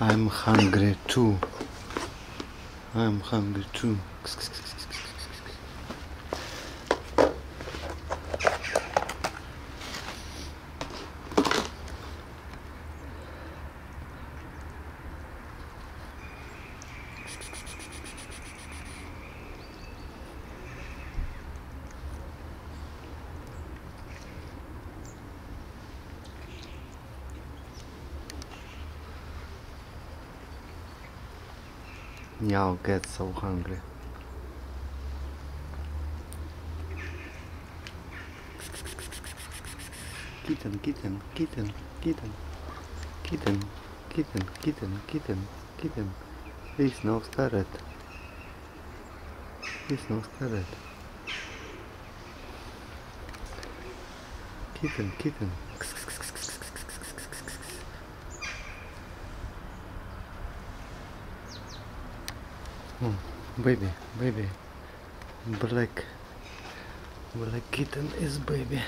I'm hungry too. I'm hungry too. Meow gets so hungry. Kitten, kitten, kitten, kitten, kitten, kitten, kitten, kitten, kitten. This no carrot. This no carrot. Kitten, kitten. Oh, baby, baby. Black. Black kitten is baby.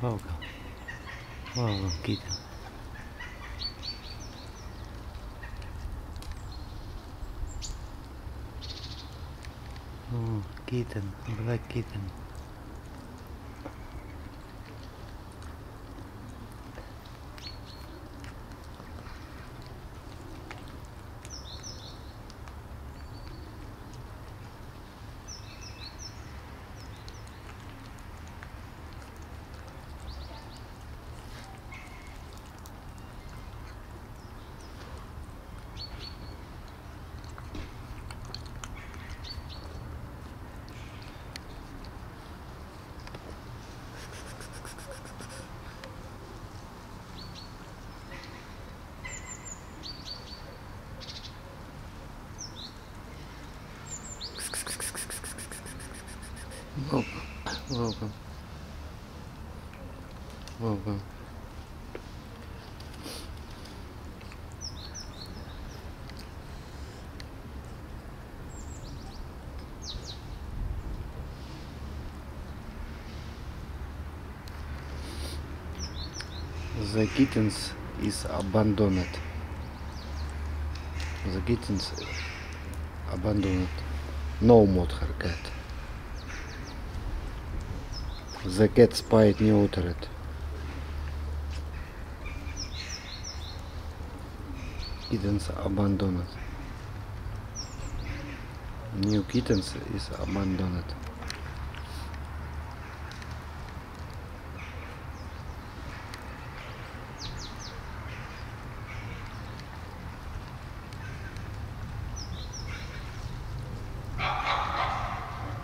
Welcome. Welcome, kitten. Oh, kitten, black kitten. Welcome. Welcome. Welcome. The kittens is abandoned. The kittens abandoned. No more cat. The cat spite neutered. Kittens abandoned. New kittens is abandoned.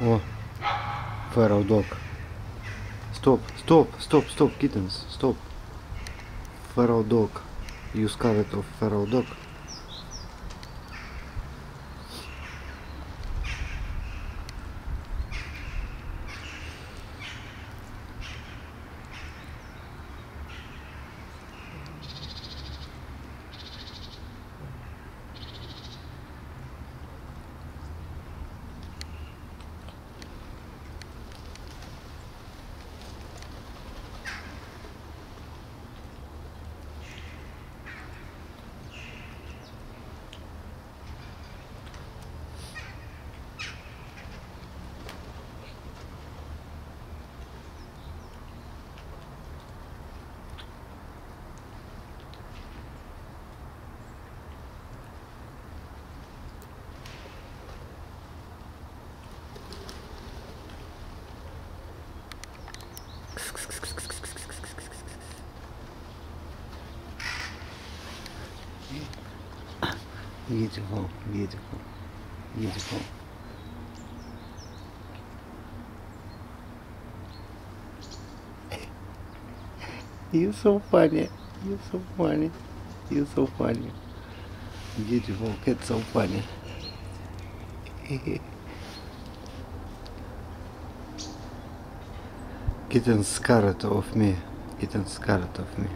О, feral dog. Stop, stop, stop, stop, kittens, stop. Feral dog. You scared of feral dog? Beautiful, beautiful, beautiful. You're so funny. You're so funny. You're so funny. Beautiful cat, so funny. Kitten scared of me. Kitten scared of me.